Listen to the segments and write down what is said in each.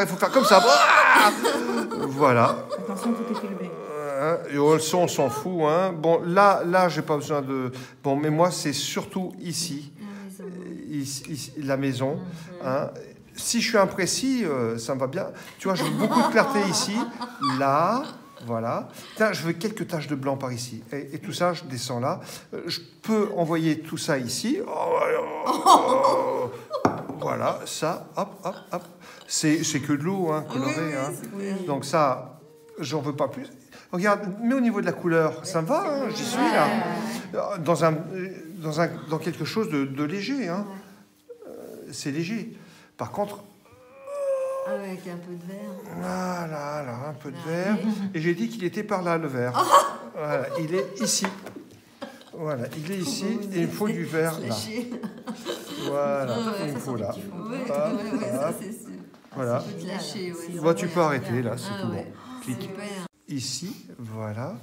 Il faut faire comme ça. Ah voilà. Attention, tout est filmé. Hein, et oh, le son, on s'en fout. Hein. Bon, là, là, j'ai pas besoin de. Bon, mais moi, c'est surtout ici, ici, ici, la maison. hein. Si je suis imprécis, euh, ça me va bien. Tu vois, veux beaucoup de clarté ici, là, voilà. Tiens, je veux quelques taches de blanc par ici. Et, et tout ça, je descends là. Euh, Je peux envoyer tout ça ici. Oh, oh, oh. Voilà, ça, hop, hop, hop. C'est que de l'eau, hein, colorée. hein. Donc ça, j'en veux pas plus. Regarde, mais au niveau de la couleur, ça me va, hein, j'y suis là. Dans, un, dans, un, dans quelque chose de, de léger. Hein. Euh, C'est léger. Par contre, Ah ouais, avec un peu de verre. là, là, là, un peu de vert. Et j'ai dit qu'il était par là, le vert. Voilà, il est ici. Voilà, il est ici et il faut du vert là. Voilà, Ouais, il faut là. Voilà. Bah, tu peux arrêter, là, c'est Ah tout ouais. bon. Clique. Super. ici, voilà,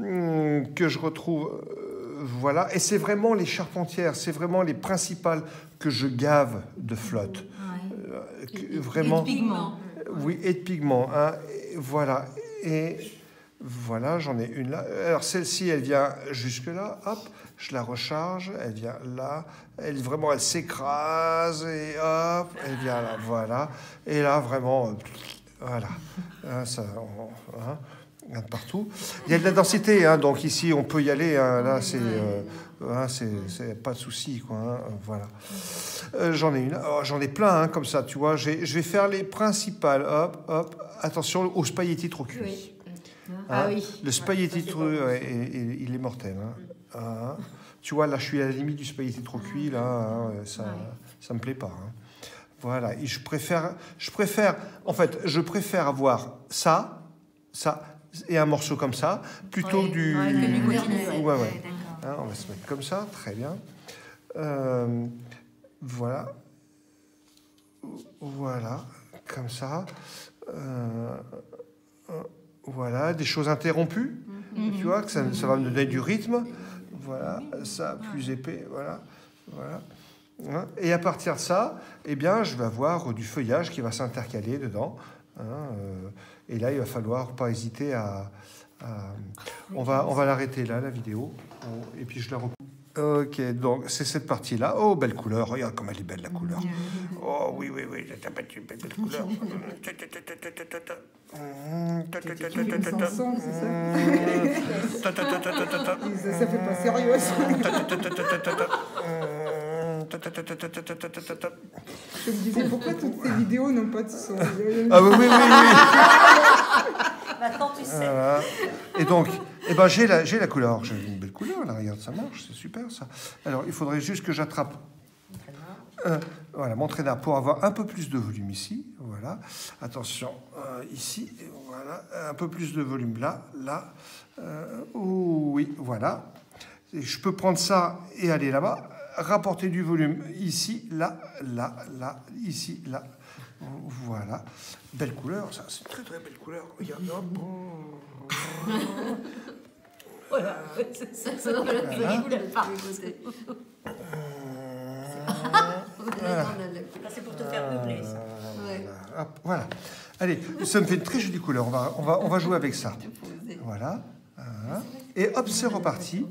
Hum, que je retrouve, euh, voilà, et c'est vraiment les charpentières, c'est vraiment les principales que je gave de flotte, Euh, que- vraiment, Pigment. oui, et de pigments, hein, et voilà, et voilà, j'en ai une là. Alors celle-ci, elle vient jusque là, hop, je la recharge, elle vient là, elle vraiment, elle s'écrase et hop, elle vient là, voilà, et là vraiment, voilà, Hein, ça, on- hein, de partout. Il y a de la densité, hein, donc ici on peut y aller. hein, là, c'est, euh, hein, c'est, pas de souci, quoi. voilà. Euh, j'en ai une, oh, j'en ai plein, comme ça, tu vois. Je vais faire les principales. Hop, hop. Attention au spaghetti trop cuit. Oui. Hein, Ah oui. Le spaghetti trop, ouais, il est mortel. hein. Ah, tu vois, là, je suis à la limite du spaghetti trop cuit. Là, hein, ça, ça me plaît pas. hein. Voilà. Et je préfère, je préfère, en fait, je préfère avoir ça, ça et un morceau comme ça, plutôt Ouais, du. ouais, du ouais, ouais. ouais. ouais. Hein, on va se mettre comme ça, très bien. Euh, voilà. Voilà, comme ça. Euh, euh, voilà, des choses interrompues. Tu vois, que ça, ça va me donner du rythme. Voilà, ça, plus épais, voilà. voilà. Hein, Et à partir de ça, eh bien, je vais avoir du feuillage qui va s'intercaler dedans. hein, euh, et là, il va falloir pas hésiter à. à- on va, on va l'arrêter là, la vidéo. On- Et puis je la recoupe. Ok, donc c'est cette partie-là. Oh, belle couleur. Regarde comme elle est belle, la couleur. Oh, oui, oui, oui. T'as pas une belle, belle couleur. Ça Ça fait pas sérieux. Je me disais, pourquoi toutes ces vidéos n'ont pas de son Ah oui, oui, oui, oui. Maintenant, tu sais. Et donc, eh ben, j'ai la, la couleur. J'ai une belle couleur, là, regarde, ça marche, c'est super ça. Alors, il faudrait juste que j'attrape euh, voilà, mon traînard pour avoir un peu plus de volume ici. Voilà. Attention, euh, ici, voilà, un peu plus de volume là, là. Euh, oh, oui, voilà. Je peux prendre ça et aller là-bas, rapporter du volume ici, là, là, là, ici, là. Voilà. Belle couleur, ça, c'est une très très belle couleur. Regarde. Voilà. C'est ça, ça donne Voilà. la couleur. Voilà. Ça, c'est pour te faire meubler, ça. Ouais. Voilà. Hop, voilà. Allez, ça me fait une très jolie couleur. On va, on va, on va jouer avec ça. Voilà. Voilà. Et hop, c'est reparti.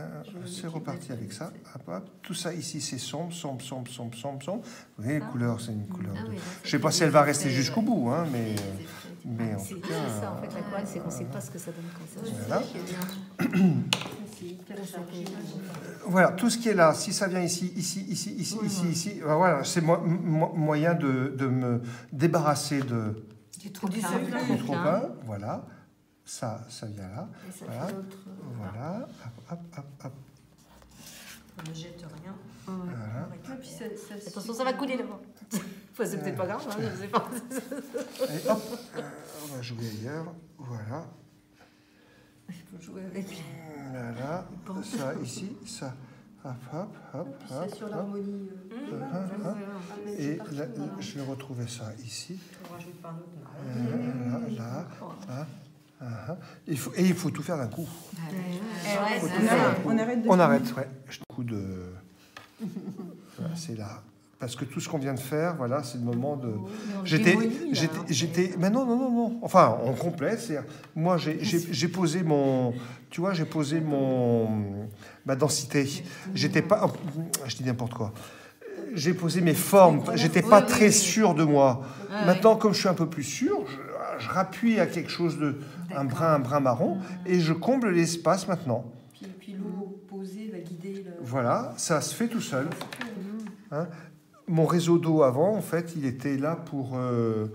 Euh, c'est reparti avec ça. Hop, hop. Tout ça ici, c'est sombre, sombre, sombre, sombre, sombre, sombre. Vous voyez, couleur, c'est une couleur. Ah de- Je sais pas si elle va rester jusqu'au bout, hein, mais, euh, mais en C'est ça, en fait, la couronne, c'est qu'on ne sait pas ce que ça donne comme ça. Voilà. Voilà, tout ce qui est là, si ça vient ici, ici, ici, ici, ici, ici, ben voilà, c'est mo- mo- moyen de, de me débarrasser de, Du trop Du trop. Voilà, ça, ça vient là. Et ça Voilà. d'autres. Voilà, hop, hop, hop, hop. On ne jette rien. Voilà. Ah, puis ça, ça, Attention, ça va couler là-bas. Enfin, c'est peut-être pas grave, hein, je sais pas. Hop, euh, on va jouer ailleurs. Voilà, Il faut jouer avec. voilà, ça ici, ça. Hop, hop, hop, hop. C'est sur l'harmonie. Euh. Et là, je vais retrouver ça ici. On rajoute pas un autre. Euh, Là, là, là. Il faut, et il faut tout faire d'un coup. Eh ouais. On arrête de On filmer. arrête, ouais. Un coup de. Voilà, c'est là. Parce que tout ce qu'on vient de faire, voilà, c'est le moment de. J'étais, j'étais, j'étais, mais non, non, non, non. Enfin, on complète. c'est moi, j'ai, posé mon, tu vois, j'ai posé mon, ma densité. J'étais pas, je dis n'importe quoi. J'ai posé mes formes. J'étais pas très sûr de moi. Ouais, Maintenant, comme je suis un peu plus sûr, je, je rappuie à quelque chose de, un brin, un brin marron, et je comble l'espace maintenant. Puis, puis l'eau posée va guider. Voilà, ça se fait tout seul. Hein. Mon réseau d'eau avant, en fait, il était là pour, euh,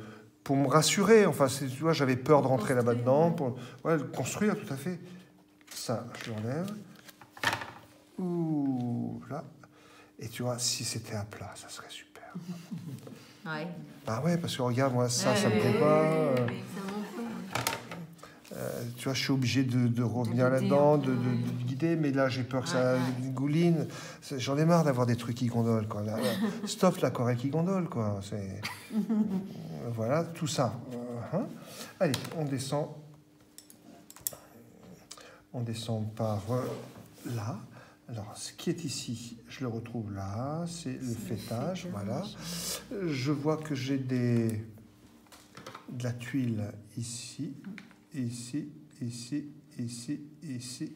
pour me rassurer. Enfin, tu vois, j'avais peur de rentrer là-bas dedans. Pour ouais, le construire, tout à fait. Ça, je l'enlève. Ouh, là. Et tu vois, si c'était à plat, ça serait super. Ouais. Bah ouais, parce que regarde, moi, ça, Ouais, ça me plaît ouais, pas. euh. Euh, tu vois, je suis obligé de, de revenir là-dedans, hein. de, de- de mais là, j'ai peur que ça gouline. J'en ai marre d'avoir des trucs qui gondolent, quoi. Là, là, stop l'aquarelle qui gondole, quoi. Voilà, tout ça. Euh, hein. Allez, on descend. On descend par euh, là. Alors, ce qui est ici, je le retrouve là. C'est le fêtage, voilà. Je vois que j'ai des de la tuile ici, ici, ici, ici, ici,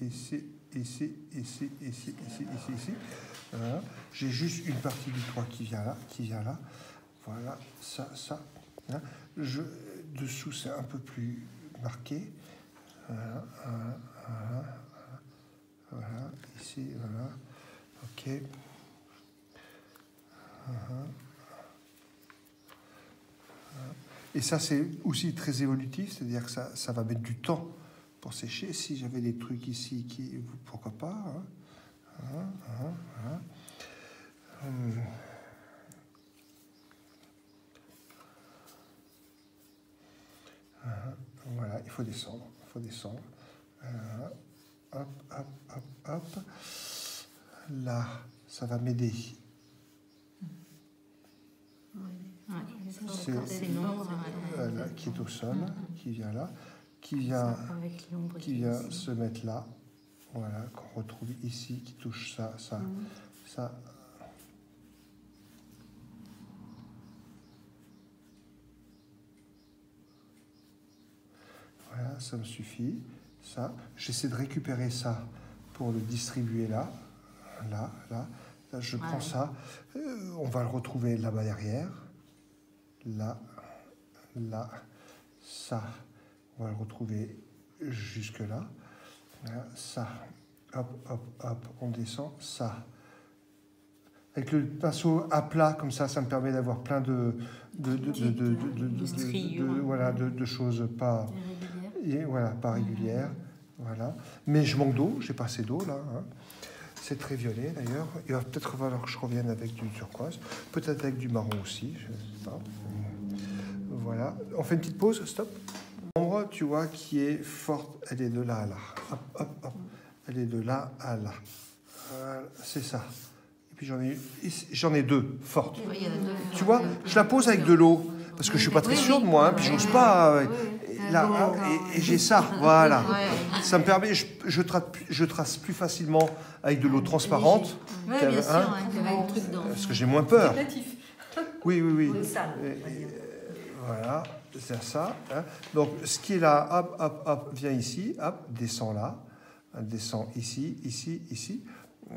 ici, ici, ici, ici, ici, ici, ici. Voilà. J'ai juste une partie du toit qui vient là, qui vient là. Voilà, ça, ça. hein. Je, dessous, c'est un peu plus marqué. Voilà, voilà, ici, voilà. Ok. Et ça, c'est aussi très évolutif, c'est-à-dire que ça, ça va mettre du temps pour sécher. Si j'avais des trucs ici, qui, pourquoi pas hein. Hein, hein, voilà. Hum. Hein, Voilà, il faut descendre, il faut descendre. Voilà. Hop, hop, hop, hop. Là, ça va m'aider. C'est-. Voilà, qui est au sol, qui vient là, qui vient qui vient se mettre là, voilà, qu'on retrouve ici, qui touche ça, ça, ça. Voilà, ça me suffit. Ça, j'essaie de récupérer ça pour le distribuer là, là, là. Là, je prends Ouais. ça. Euh, on va le retrouver là-bas derrière. Là, là, ça. On va le retrouver jusque là. Voilà, ça. Hop, hop, hop. On descend. Ça. Avec le pinceau à plat, comme ça, ça me permet d'avoir plein de, de, voilà, choses pas, et voilà, pas régulières. Voilà. Mais je manque d'eau, j'ai pas assez d'eau là. hein. C'est très violet d'ailleurs. Il va peut-être falloir que je revienne avec du turquoise, peut-être avec du marron aussi, je sais pas. Voilà. On fait une petite pause, stop. Tu vois, qui est forte, elle est de là à là. Hop, hop, hop. Elle est de là à là. Voilà, c'est ça. Et puis j'en ai, j'en ai deux fortes. Oui, il y en a deux. Tu vois, je la pose avec de l'eau, parce que je suis pas très Oui, sûr oui. de moi, hein, puis j'ose pas. euh, là, Ah, hein, et, et j'ai ça, voilà. Ouais. Ça me permet, je, je, trace, plus- je trace plus facilement avec de l'eau transparente, Qu'elle- bien sûr, hein truc dans. parce que j'ai moins peur. Oui, oui, oui. Oui, Et-. Voilà, c'est ça. hein. Donc, ce qui est là, hop, hop, hop, vient ici, hop, descend là, hein, descend ici, ici, ici.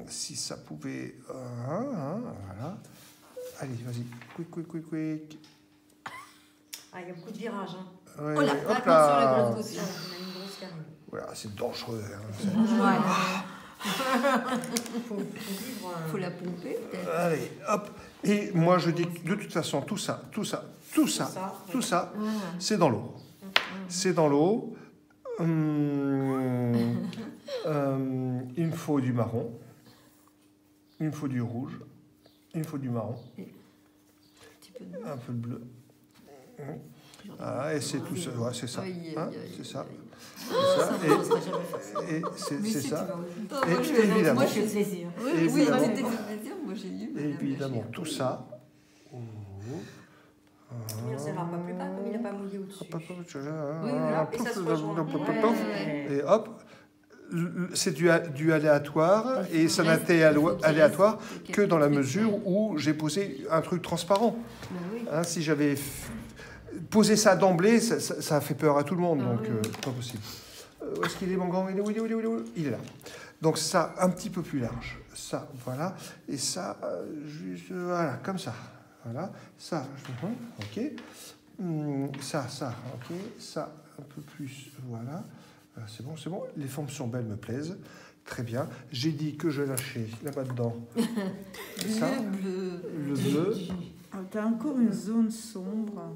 Si ça pouvait... hein, hein, voilà. Allez, vas-y. Quick, quick, quick, quick. Ah, il y a beaucoup de virages. Hein. Ouais, Oh là, hop attention, là. le gros Ah, on a une grosse carrière. Voilà, c'est dangereux. hein, c'est- Ouais. Faut, faut vivre. euh, Faut la pomper, peut-être. Allez, hop. Et moi, je dis que de toute façon, tout ça, tout ça, tout ça, tout ça, Ouais. c'est dans l'eau. C'est dans l'eau. Hum, euh, il me faut du marron. Il me faut du rouge. Il me faut du marron. Un petit peu de- Un peu de bleu. Ah, et c'est tout ça, ouais, c'est ça. Hein, c'est ça. Et c'est ça. Et évidemment. Moi, plaisir. Oui, oui, Moi, j'ai eu. Évidemment, tout ça. Oh. Il ne sera pas plus bas comme il n'a pas mouillé au-dessus. Ah, hein, et. Et hop c'est du, du, aléatoire et ça n'a été aléatoire que dans la mesure où j'ai posé un truc transparent. Hein, si j'avais posé ça d'emblée, ça, ça- ça a fait peur à tout le monde, Ah donc oui. euh, pas possible. Euh, où est-ce qu'il est, mon grand? Il est, où, il, est où, il, est où, il est là. Donc ça, un petit peu plus large. Ça, voilà. Et ça, euh, juste, voilà, comme ça. Voilà. Ça, je- ok. Hum, ça, ça, ok. Ça, un peu plus, voilà. C'est bon, c'est bon. Les formes sont belles, me plaisent. Très bien. J'ai dit que je lâchais là-bas dedans. ça, Bleu, le bleu. Ah, T'as encore une zone sombre.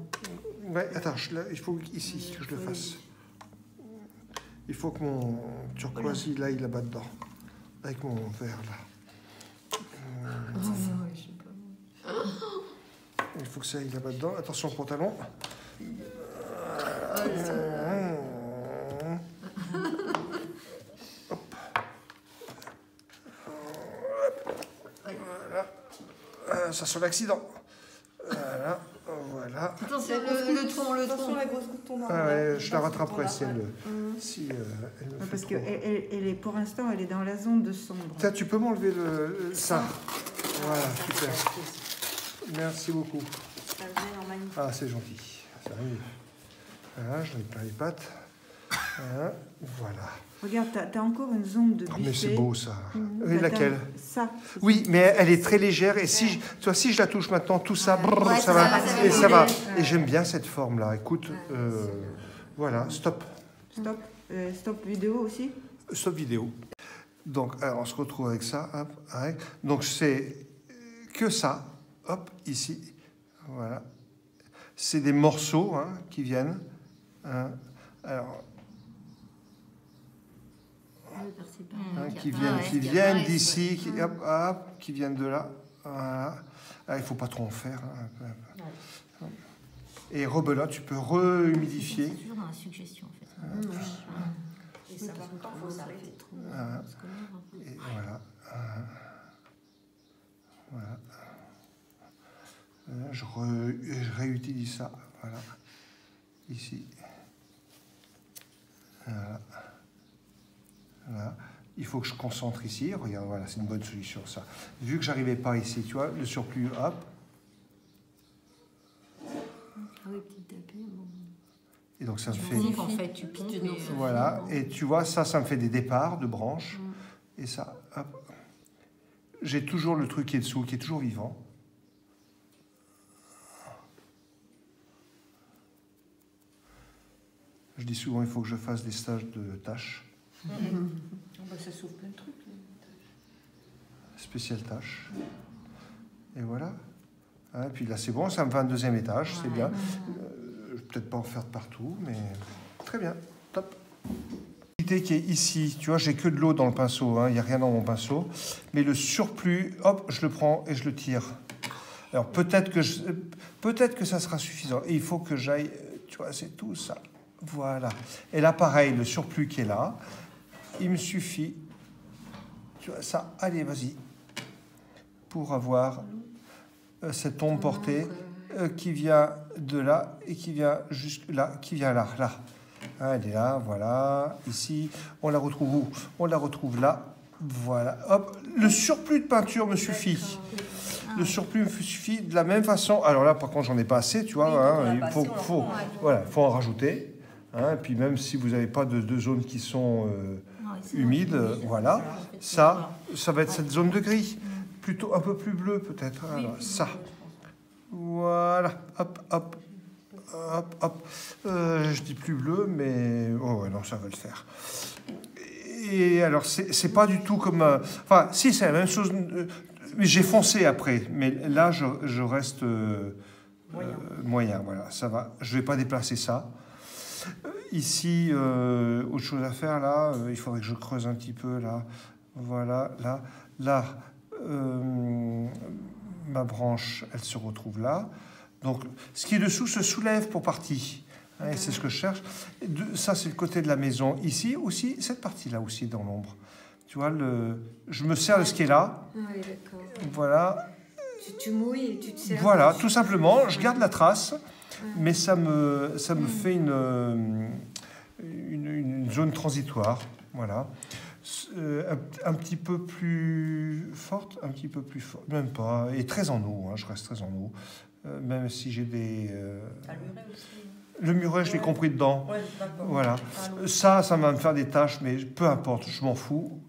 Ouais, attends, je il faut ici que je le fasse. Il faut que mon turquoise il aille là-bas dedans. Avec mon verre là. Sais pas. Il faut que ça aille là-bas dedans. Attention au pantalon. Ah, ça- Hop. Voilà. Euh, Ça sent l'accident. Voilà. Voilà. Attention, le, le tronc, le Attention, tronc. la grosse goutte tombe Ah ouais, je la rattraperai si tombe elle, si, euh, elle me Ouais, fait Parce que trop. elle, elle- elle est, pour l'instant, elle est dans la zone de sombre. Tiens, tu peux m'enlever le, le- ça. Voilà, super. Merci beaucoup. Ça vient en magnifique. Ah, c'est gentil. Ça arrive. Voilà, j'en ai plein les pattes. Voilà. voilà. Regarde, t'as as encore une zone de Oh, mais c'est beau ça. Mhm. Oui, laquelle Ça. Oui, mais elle est très légère et si je, tu vois, si je la touche maintenant, tout ça, brrr, Ouais, ça, ça va, va, ça va et ça va. Et j'aime bien cette forme-là. Écoute, Ouais, euh, voilà, stop, Stop. Euh, stop vidéo aussi. stop vidéo. Donc, alors, on se retrouve avec ça. Hop. Donc c'est que ça. Hop, ici, voilà. C'est des morceaux hein, qui viennent. hein. Alors, hein, qui Ah viennent, qui viennent d'ici, qui, hop, hop, qui viennent de là. Voilà. Ah, il faut pas trop en faire. hein. Et rebelote, tu peux rehumidifier. C'est toujours dans la suggestion en fait. Mmh. Et ça, faut s'arrêter. Voilà. Parce que là, Et voilà. euh, Voilà. Voilà, Je, re- je réutilise ça. Voilà. Ici. Voilà. Voilà. Il faut que je concentre ici. Regarde, voilà, c'est une bonne solution ça. Vu que j'arrivais pas ici, tu vois, le surplus, hop, Ah oui, petit tapis. Bon. et donc ça me fait. pompes en fait, tu pompes. Tu mais, danses. euh, Voilà, et tu vois, ça, ça me fait des départs de branches. Mm. Et ça, hop. J'ai toujours le truc qui est dessous, qui est toujours vivant. Je dis souvent, il faut que je fasse des stages de tâches, Ah bah, ça s'ouvre plein de trucs. là. spéciales tâches. Et voilà. Hein, puis là, c'est bon, ça me fait un deuxième étage, c'est bien. Euh, peut-être pas en faire de partout, mais très bien, top. L'idée qui est ici, tu vois, j'ai que de l'eau dans le pinceau, hein, il n'y a rien dans mon pinceau, mais le surplus, hop, je le prends et je le tire. Alors peut-être que, je- peut-être que ça sera suffisant. Et il faut que j'aille, tu vois, c'est tout ça. Voilà. Et là, pareil, le surplus qui est là, il me suffit, tu vois, ça, allez, vas-y, pour avoir euh, cette ombre portée euh, qui vient de là et qui vient jusque là, qui vient là, là. Hein, elle est là, voilà, ici. On la retrouve où? On la retrouve là, voilà. Hop, le surplus de peinture me suffit. Le surplus me suffit de la même façon. Alors là, par contre, j'en ai pas assez, tu vois. Oui, hein, il faut, voilà, faut en rajouter. hein, et puis même si vous n'avez pas de, de zones qui sont euh, Humide. voilà, ça, ça va être cette zone de gris, plutôt un peu plus bleu peut-être. Ça. Voilà, hop, hop, hop, hop. Euh, je dis plus bleu, mais oh ouais, non, ça va le faire. Et alors, c'est pas du tout comme. euh, Enfin, si, c'est la même chose. euh, j'ai foncé après. Mais là, je, je reste euh, Moyen. moyen. Voilà, ça va. Je vais pas déplacer ça. Euh, Ici, euh, autre chose à faire là. euh, il faudrait que je creuse un petit peu là. Voilà, là, là. ma branche, elle se retrouve là. Donc, ce qui est dessous se soulève pour partie. Hein, et c'est ce que je cherche. Ça, c'est le côté de la maison. Ici aussi, cette partie-là aussi, dans l'ombre. Tu vois, le, je me sers de ce qui est là. Ah oui. Voilà. Tu, tu mouilles et tu te sers. Voilà, tout simplement. Je garde la trace, mais ça me, ça me fait une, une, une zone transitoire. Voilà. euh, un, un petit peu plus forte, un petit peu plus forte, même pas, et très en eau, hein, je reste très en eau, euh, même si j'ai des... euh, le muret aussi. le muret, je l'ai Ouais. compris dedans. Ouais. Voilà. Ah. Ça, ça va me faire des tâches, mais peu importe, je m'en fous.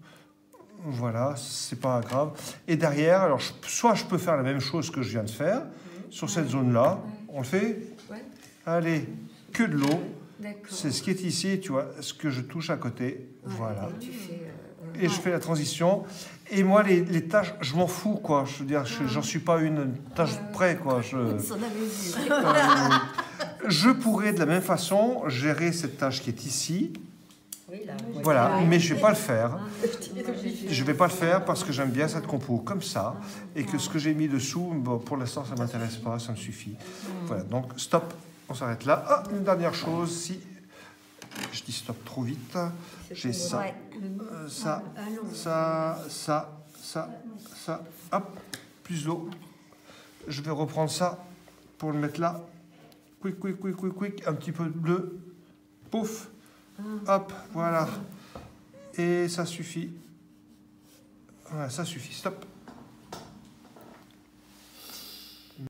Voilà, c'est pas grave. Et derrière, alors, je- soit je peux faire la même chose que je viens de faire, sur cette zone-là. On le fait. Allez, que de l'eau. C'est ce qui est ici, tu vois, ce que je touche à côté. Ouais, Voilà. Et tu fais. euh, Et je fais la transition. Et moi, les, les tâches, je m'en fous, quoi. Je veux dire, je- j'en suis pas une tâche près, quoi. Je, euh, je pourrais, de la même façon, gérer cette tâche qui est ici. Oui, là. Voilà, mais je vais pas le faire. Fait- Je vais pas le faire parce que j'aime bien cette compo comme ça et que ce que j'ai mis dessous, bon, pour l'instant, ça m'intéresse pas, ça me suffit. Voilà, donc stop, on s'arrête là. Ah, une dernière chose, si je dis stop trop vite, j'ai ça, euh, ça, Ah ça, ça, ça, ça, hop, plus d'eau. Je vais reprendre ça pour le mettre là. Quick, quick, quick, quick, quick, un petit peu de bleu. Pouf, hop, voilà. Et ça suffit. Voilà, ça suffit, stop.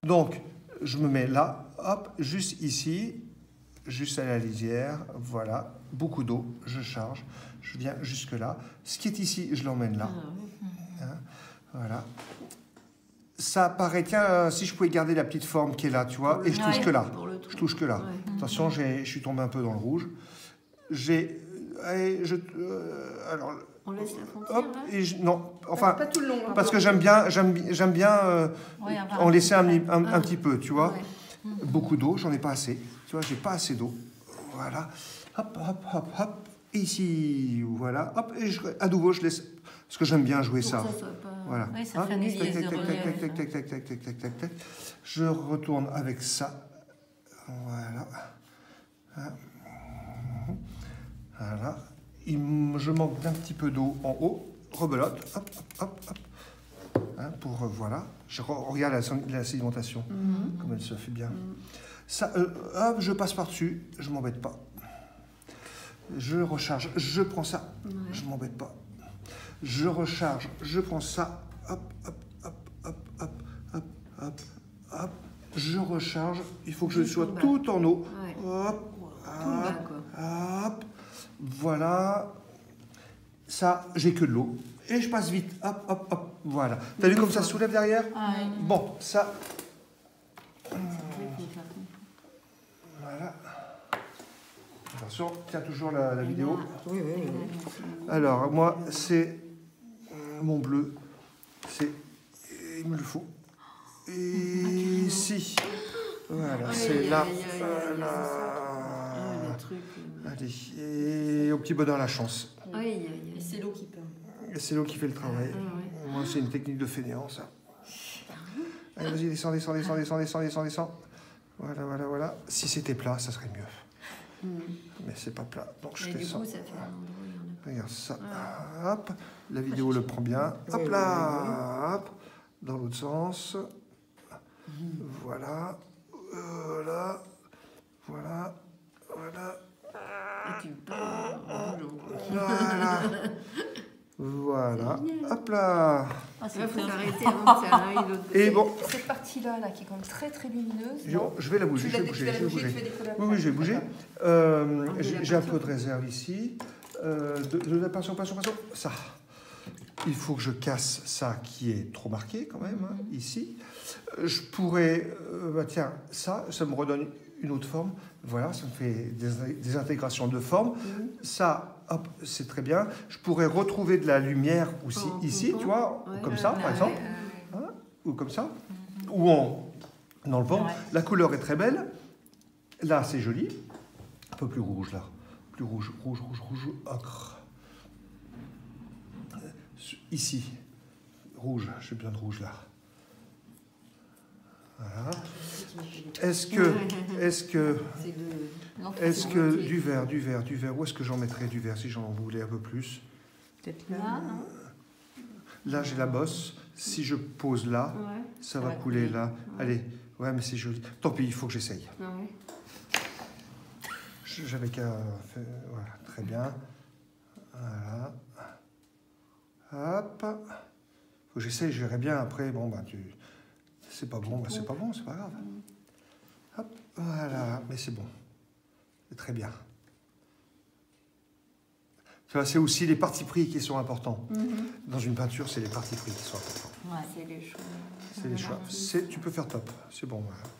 Donc, je me mets là, hop, juste ici, juste à la lisière, voilà, beaucoup d'eau, je charge, je viens jusque là. Ce qui est ici, je l'emmène là. Hein, voilà. Ça paraît, tiens, euh, si je pouvais garder la petite forme qui est là, tu vois, et je touche que là. Je touche que là. Attention, je suis tombé un peu dans le rouge. J'ai. allez, je, euh, alors, On laisse la frontière hop, là et je- non, enfin, pas tout le long. hein. parce que j'aime bien, j'aime, bi- j'aime bien euh, Ouais, en laisser un, mi- un, un petit peu, tu vois. Ouais. Beaucoup d'eau, j'en ai pas assez. Tu vois, j'ai pas assez d'eau. Voilà. Hop, hop, hop, hop. Et ici, voilà. Hop, et je- à nouveau, je laisse. Parce que j'aime bien jouer ça. pas. Voilà. Oui, ça Hop, fait une tac, liesse tac, de tac, relief, tac, tac, hein. tac, tac, tac, tac, tac, tac, tac. Je retourne avec ça. Voilà. Voilà. Il je manque d'un petit peu d'eau en haut. Rebelote. Hop, hop, hop, hop. Hein, pour, euh, voilà. Je re- regarde la, la sédimentation. Comme elle se fait bien. Ça, euh, hop, je passe par-dessus. Je m'embête pas. Je recharge. Je prends ça. Ouais. Je m'embête pas. Je recharge, je prends ça, hop, hop, hop, hop, hop, hop, hop, hop. Je recharge, il faut que je sois tout en eau. Ouais. Hop, hop, hop. Voilà. Ça, j'ai que de l'eau. Et je passe vite. Hop, hop, hop. Voilà. T'as vu comme ça se soulève derrière Ah, ouais. Bon, ça, voilà. Attention, tiens toujours la, la vidéo. Oui, oui, oui. Alors, moi, c'est euh, mon bleu. C'est. Il me le faut. Et ici. Voilà, c'est là. Voilà. Ah, Allez. Et au petit bonheur, la chance. Aïe, Et aïe. c'est l'eau qui peut. Et c'est l'eau qui fait le travail. Ah, ouais. Moi, c'est une technique de fainéant, ça. Allez, vas-y, descends, descends, descends, descends, descends, descends, descends. Voilà, voilà, voilà. Si c'était plat, ça serait mieux. Mm. Mais c'est pas plat, donc je Mais du descends. coup, ça fait un Regarde ça. Hop. La vidéo le prend bien. Hop là. Hop. Dans l'autre sens. Voilà. Voilà. Voilà. Voilà. Et tu pars en boulot. Voilà. Voilà. Hop là. Faut bien. s'arrêter avant que ça l'autre Et bon, Cette partie-là, là, qui est quand même très très lumineuse. je, je vais la bouger. tu Je vais bouger. Je bouger, bouger. Oui, oui, je vais bouger. Euh, j'ai un peu de réserve ici. Euh, de, de la peinture, peinture. Ça. Il faut que je casse ça qui est trop marqué quand même, hein, ici. Euh, Je pourrais... euh, bah, tiens, ça, ça me redonne une autre forme. Voilà, ça me fait des, des intégrations de formes. Ça, hop, c'est très bien. Je pourrais retrouver de la lumière aussi ici, tu vois, Ouais, comme ça, ouais, par exemple. ouais. Hein, ou comme ça, ou en, dans le vent. Ouais. La couleur est très belle. Là, c'est joli. Un peu plus rouge, là. Plus rouge, rouge, rouge, rouge, ocre. Euh, Ici, rouge, j'ai besoin de rouge, là. Voilà. Est-ce que, est-ce que, est-ce que du vert, du vert, du vert, où est-ce que j'en mettrais du vert si j'en voulais un peu plus? Peut-être Là, là. non? Là, j'ai la bosse. Si je pose là, Ouais. ça Ça va va couler couler. là. Allez, ouais, mais c'est joli. Tant pis, il faut que j'essaye. Ah ouais. J'avais qu'à faire. Voilà, très bien. Voilà. Hop. Faut que j'essaie, j'irai bien après. Bon, bah, tu. C'est pas bon, bah, c'est pas bon, c'est pas grave. Hop, voilà, mais c'est bon. C'est très bien. Tu vois, C'est aussi les parties pris qui sont importants. Dans une peinture, c'est les parties pris qui sont importants. Ouais, c'est les choix. C'est les choix. Tu peux faire top. C'est bon, voilà. c'est bon.